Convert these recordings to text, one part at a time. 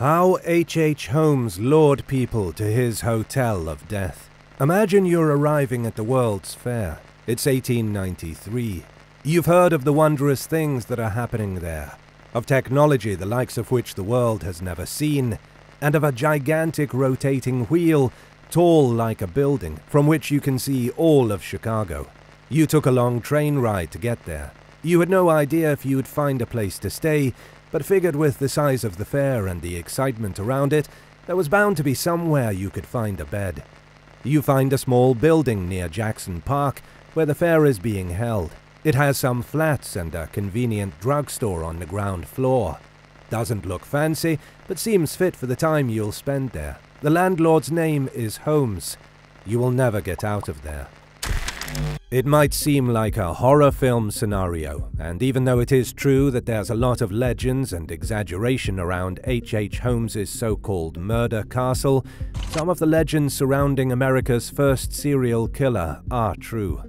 How H.H. H. Holmes lured people to his hotel of death. Imagine you're arriving at the World's Fair. It's 1893. You've heard of the wondrous things that are happening there, of technology the likes of which the world has never seen, and of a gigantic rotating wheel, tall like a building, from which you can see all of Chicago. You took a long train ride to get there. You had no idea if you'd find a place to stay, but figured with the size of the fair and the excitement around it, there was bound to be somewhere you could find a bed. You find a small building near Jackson Park where the fair is being held. It has some flats and a convenient drugstore on the ground floor. Doesn't look fancy, but seems fit for the time you'll spend there. The landlord's name is Holmes. You will never get out of there. It might seem like a horror film scenario, and even though it is true that there's a lot of legends and exaggeration around H.H. H. Holmes's so-called murder castle, some of the legends surrounding America's first serial killer are true.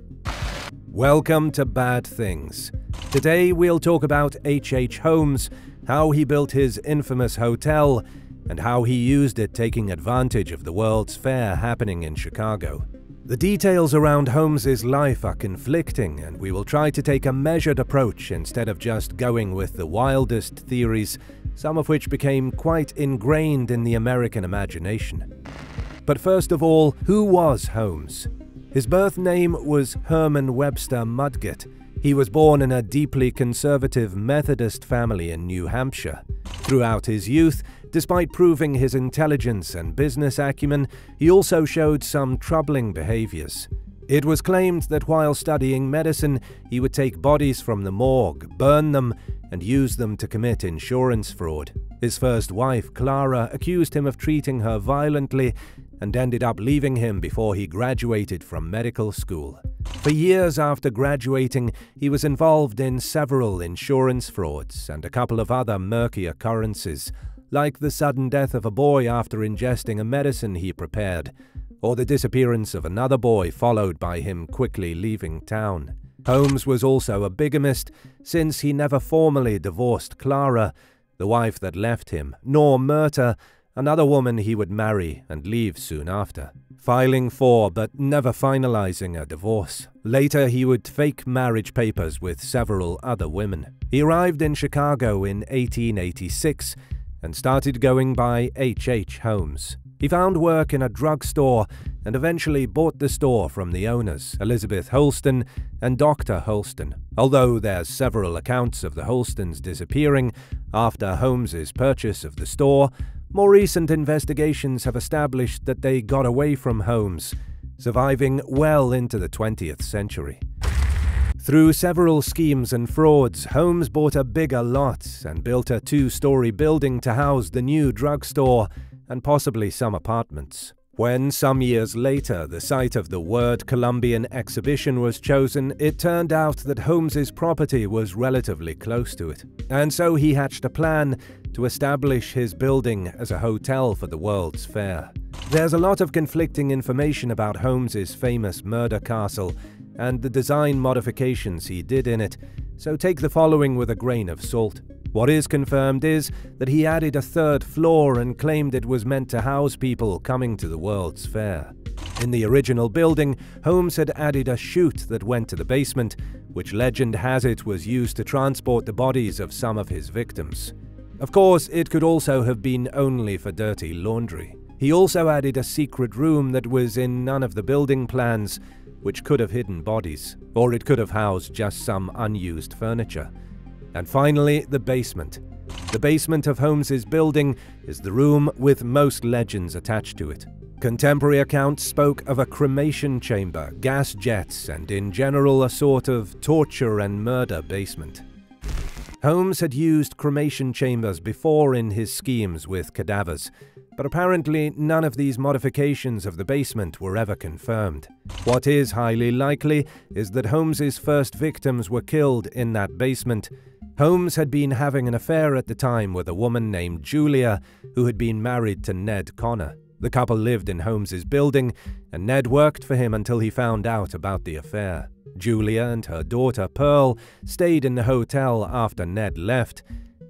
Welcome to Bad Things. Today we'll talk about H.H. H. Holmes, how he built his infamous hotel, and how he used it taking advantage of the World's Fair happening in Chicago. The details around Holmes's life are conflicting, and we will try to take a measured approach instead of just going with the wildest theories, some of which became quite ingrained in the American imagination. But first of all, who was Holmes? His birth name was Herman Webster Mudgett. He was born in a deeply conservative Methodist family in New Hampshire. Throughout his youth, Despite proving his intelligence and business acumen, he also showed some troubling behaviors. It was claimed that while studying medicine, he would take bodies from the morgue, burn them, and use them to commit insurance fraud. His first wife, Clara, accused him of treating her violently and ended up leaving him before he graduated from medical school. For years after graduating, he was involved in several insurance frauds and a couple of other murky occurrences, like the sudden death of a boy after ingesting a medicine he prepared, or the disappearance of another boy followed by him quickly leaving town. Holmes was also a bigamist, since he never formally divorced Clara, the wife that left him, nor Myrta, another woman he would marry and leave soon after, filing for but never finalizing a divorce. Later, he would fake marriage papers with several other women. He arrived in Chicago in 1886 and started going by H.H. H. Holmes. He found work in a drugstore and eventually bought the store from the owners, Elizabeth Holston and Dr. Holston. Although there's several accounts of the Holstons disappearing after Holmes's purchase of the store, more recent investigations have established that they got away from Holmes, surviving well into the 20th century. Through several schemes and frauds, Holmes bought a bigger lot and built a two-story building to house the new drugstore and possibly some apartments. When, some years later, the site of the World's Columbian exhibition was chosen, it turned out that Holmes's property was relatively close to it, and so he hatched a plan to establish his building as a hotel for the World's Fair. There's a lot of conflicting information about Holmes's famous murder castle, and the design modifications he did in it, so take the following with a grain of salt. What is confirmed is that he added a third floor and claimed it was meant to house people coming to the World's Fair. In the original building, Holmes had added a chute that went to the basement, which legend has it was used to transport the bodies of some of his victims. Of course, it could also have been only for dirty laundry. He also added a secret room that was in none of the building plans, which could have hidden bodies, or it could have housed just some unused furniture. And finally, the basement. The basement of Holmes's building is the room with most legends attached to it. Contemporary accounts spoke of a cremation chamber, gas jets, and in general a sort of torture and murder basement. Holmes had used cremation chambers before in his schemes with cadavers, but apparently none of these modifications of the basement were ever confirmed. What is highly likely is that Holmes's first victims were killed in that basement. Holmes had been having an affair at the time with a woman named Julia, who had been married to Ned Conner. The couple lived in Holmes's building, and Ned worked for him until he found out about the affair. Julia and her daughter Pearl stayed in the hotel after Ned left,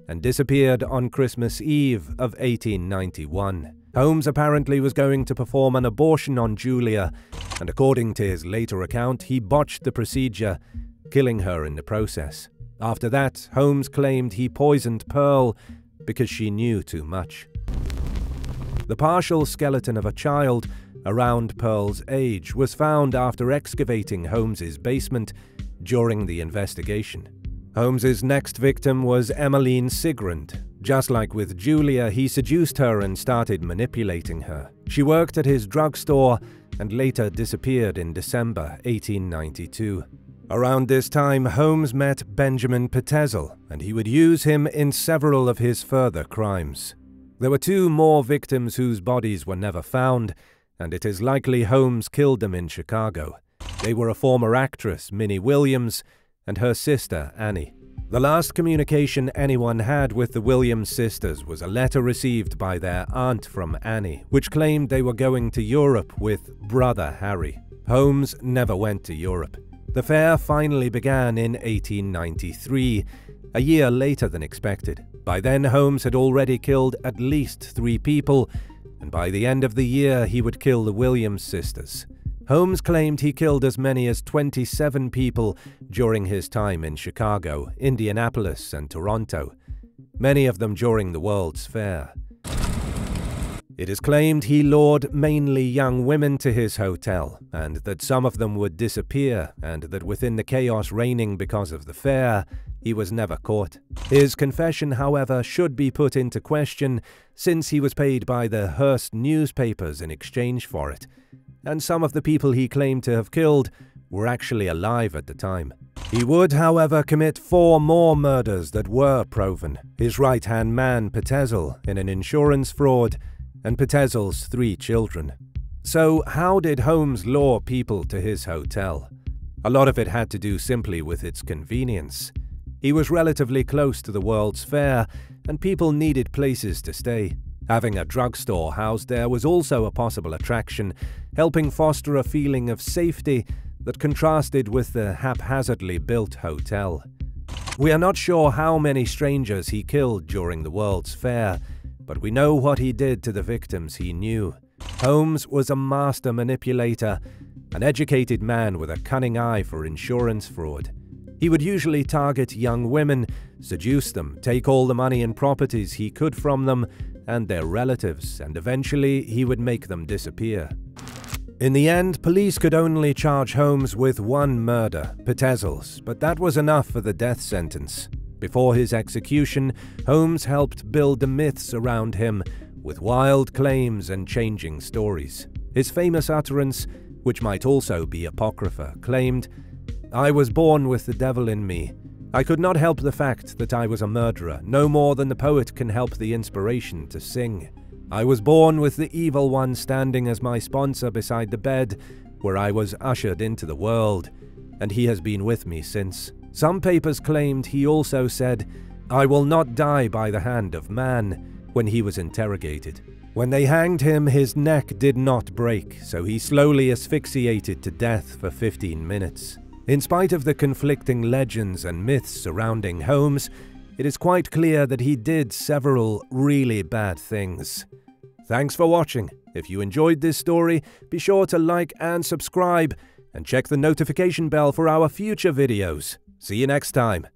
and disappeared on Christmas Eve of 1891. Holmes apparently was going to perform an abortion on Julia, and according to his later account, he botched the procedure, killing her in the process. After that, Holmes claimed he poisoned Pearl because she knew too much. The partial skeleton of a child around Pearl's age was found after excavating Holmes's basement during the investigation. Holmes's next victim was Emmeline Cigrand. Just like with Julia, he seduced her and started manipulating her. She worked at his drugstore and later disappeared in December 1892. Around this time, Holmes met Benjamin Pitezel, and he would use him in several of his further crimes. There were two more victims whose bodies were never found, and it is likely Holmes killed them in Chicago. They were a former actress, Minnie Williams, and her sister, Annie. The last communication anyone had with the Williams sisters was a letter received by their aunt from Annie, which claimed they were going to Europe with brother Harry. Holmes never went to Europe. The fair finally began in 1893, a year later than expected. By then, Holmes had already killed at least three people, and by the end of the year, he would kill the Williams sisters. Holmes claimed he killed as many as 27 people during his time in Chicago, Indianapolis, and Toronto, many of them during the World's Fair. It is claimed he lured mainly young women to his hotel, and that some of them would disappear, and that within the chaos reigning because of the fair, he was never caught. His confession, however, should be put into question, since he was paid by the Hearst newspapers in exchange for it, and some of the people he claimed to have killed were actually alive at the time. He would, however, commit four more murders that were proven. His right-hand man, Pitezel, in an insurance fraud, and Pitezel's three children. So how did Holmes lure people to his hotel? A lot of it had to do simply with its convenience. He was relatively close to the World's Fair, and people needed places to stay. Having a drugstore housed there was also a possible attraction, helping foster a feeling of safety that contrasted with the haphazardly built hotel. We are not sure how many strangers he killed during the World's Fair, but we know what he did to the victims he knew. Holmes was a master manipulator, an educated man with a cunning eye for insurance fraud. He would usually target young women, seduce them, take all the money and properties he could from them and their relatives, and eventually he would make them disappear. In the end, police could only charge Holmes with one murder, Pitezel's, but that was enough for the death sentence. Before his execution, Holmes helped build the myths around him with wild claims and changing stories. His famous utterance, which might also be apocrypha, claimed, I was born with the devil in me. I could not help the fact that I was a murderer, no more than the poet can help the inspiration to sing. I was born with the evil one standing as my sponsor beside the bed where I was ushered into the world, and he has been with me since. Some papers claimed he also said, I will not die by the hand of man, when he was interrogated. When they hanged him, his neck did not break, so he slowly asphyxiated to death for 15 minutes. In spite of the conflicting legends and myths surrounding Holmes, it is quite clear that he did several really bad things. Thanks for watching. If you enjoyed this story, be sure to like and subscribe, and check the notification bell for our future videos. See you next time.